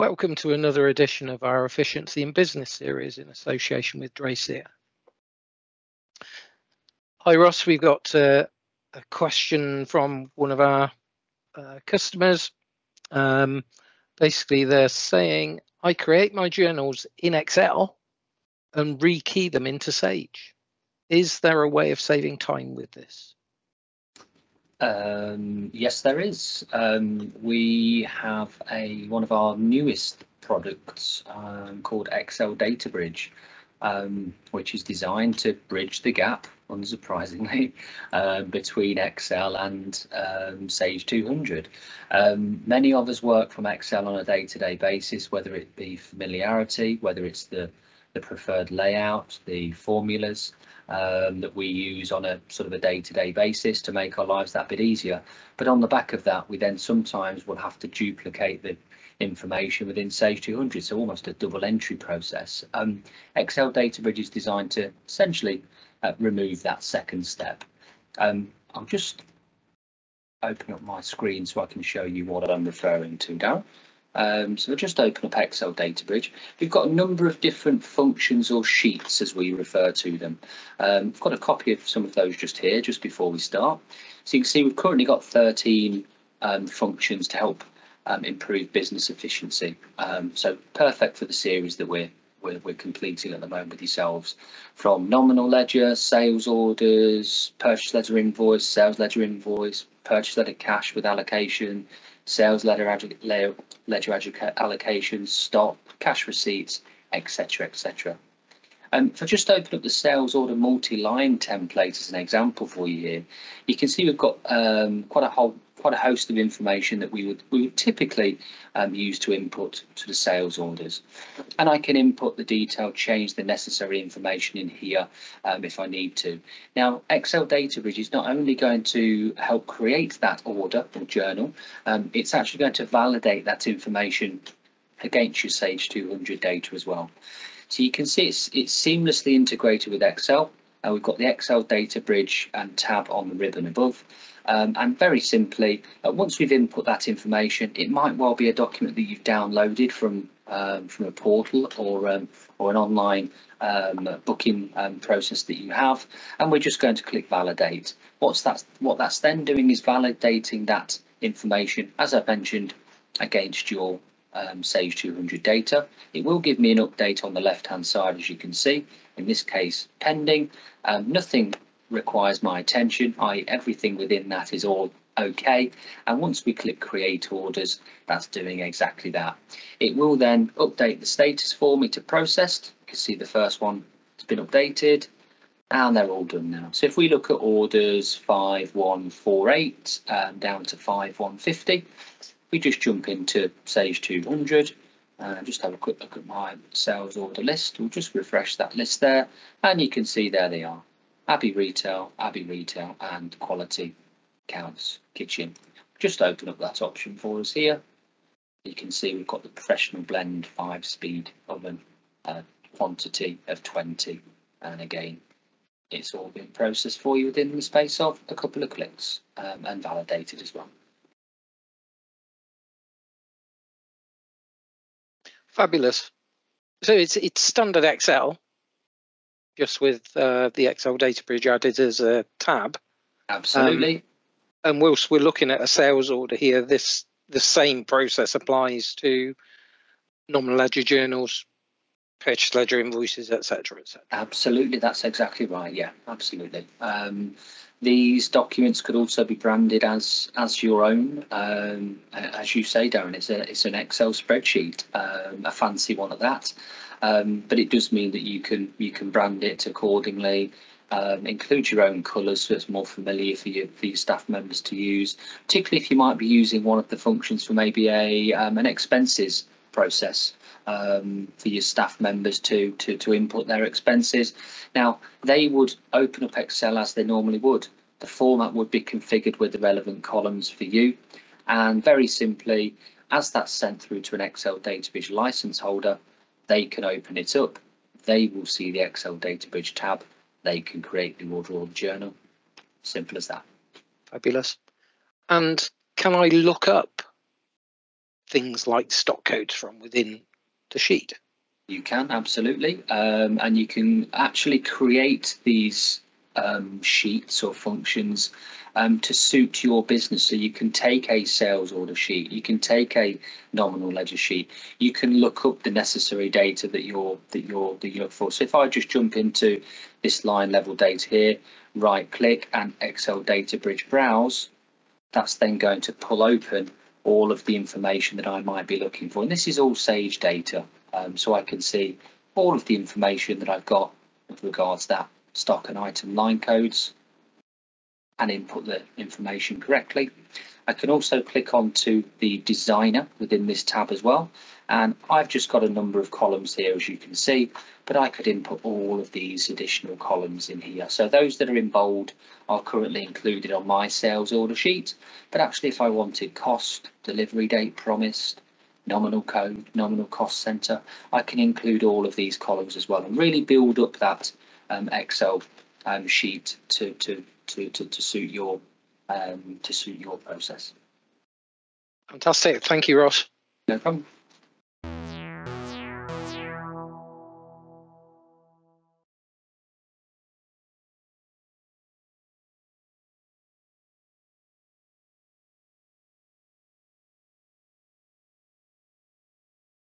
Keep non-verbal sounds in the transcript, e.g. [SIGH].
Welcome to another edition of our Efficiency in Business series in association with Draycir. Hi Ross, we've got uh, a question from one of our uh, customers. Um, basically, they're saying, I create my journals in Excel and rekey them into Sage. Is there a way of saving time with this? Um, yes, there is. Um, we have a one of our newest products um, called Excel Data Bridge, um, which is designed to bridge the gap, unsurprisingly, [LAUGHS] uh, between Excel and um, Sage 200. Um, many of us work from Excel on a day-to-day -day basis, whether it be familiarity, whether it's the the preferred layout, the formulas, um, that we use on a sort of a day-to-day -day basis to make our lives that bit easier. But on the back of that, we then sometimes will have to duplicate the information within Sage 200, so almost a double entry process. Um, Excel Data Bridge is designed to essentially uh, remove that second step. Um, I'll just open up my screen so I can show you what I'm referring to now. Um, so we'll just open up Excel Data Bridge. We've got a number of different functions or sheets as we refer to them. Um, I've got a copy of some of those just here, just before we start. So you can see we've currently got 13 um, functions to help um, improve business efficiency. Um, so perfect for the series that we're, we're, we're completing at the moment with yourselves. From nominal ledger, sales orders, purchase ledger invoice, sales ledger invoice, purchase ledger cash with allocation, sales ledger, ledger allocations, stock, cash receipts, etc., etc. Um, if I just open up the sales order multi-line template as an example for you here, you can see we've got um, quite a whole quite a host of information that we would we would typically um, use to input to the sales orders. And I can input the detail, change the necessary information in here um, if I need to. Now, Excel Data Bridge is not only going to help create that order or journal, um, it's actually going to validate that information against your Sage 200 data as well. So you can see it's, it's seamlessly integrated with Excel. Uh, we've got the Excel data bridge and tab on the ribbon above. Um, and very simply, uh, once we've input that information, it might well be a document that you've downloaded from um, from a portal or um, or an online um, booking um, process that you have, and we're just going to click validate. What's that? What that's then doing is validating that information, as I mentioned, against your um, Sage 200 data. It will give me an update on the left hand side, as you can see. In this case, pending. Um, nothing requires my attention, I everything within that is all okay. And once we click create orders, that's doing exactly that. It will then update the status for me to processed. You can see the first one has been updated and they're all done now. So if we look at orders 5148 um, down to 5150, we just jump into Sage 200 and just have a quick look at my sales order list. We'll just refresh that list there and you can see there they are. Abbey Retail, Abbey Retail and Quality Counts Kitchen. Just open up that option for us here. You can see we've got the professional blend five speed oven uh, quantity of 20 and again it's all been processed for you within the space of a couple of clicks um, and validated as well. Fabulous. So it's it's standard Excel, just with uh, the Excel data bridge added as a tab. Absolutely. Um, and whilst we're looking at a sales order here, this the same process applies to nominal ledger journals, purchase ledger invoices, etc., etc. Absolutely, that's exactly right. Yeah, absolutely. Um, these documents could also be branded as as your own. Um, as you say, Darren, it's a it's an Excel spreadsheet, um, a fancy one at that. Um, but it does mean that you can you can brand it accordingly. Um, include your own colours so it's more familiar for your for your staff members to use. Particularly if you might be using one of the functions for maybe a um, an expenses process um, for your staff members to, to, to input their expenses. Now, they would open up Excel as they normally would. The format would be configured with the relevant columns for you. And very simply, as that's sent through to an Excel Databridge license holder, they can open it up. They will see the Excel Databridge tab. They can create the order or journal. Simple as that. Fabulous. And can I look up things like stock codes from within the sheet? You can absolutely, um, and you can actually create these um, sheets or functions um, to suit your business. So you can take a sales order sheet, you can take a nominal ledger sheet, you can look up the necessary data that you're that you're that you look for. So if I just jump into this line level data here, right click and Excel Data Bridge browse, that's then going to pull open all of the information that I might be looking for. And this is all Sage data, um, so I can see all of the information that I've got with regards to that stock and item line codes and input the information correctly. I can also click on to the designer within this tab as well. And I've just got a number of columns here, as you can see, but I could input all of these additional columns in here. So those that are in bold are currently included on my sales order sheet. But actually, if I wanted cost, delivery date promised, nominal code, nominal cost center, I can include all of these columns as well and really build up that um, Excel um, sheet to, to, to, to, to suit your um, to suit your process. Fantastic. Thank you, Ross. No problem.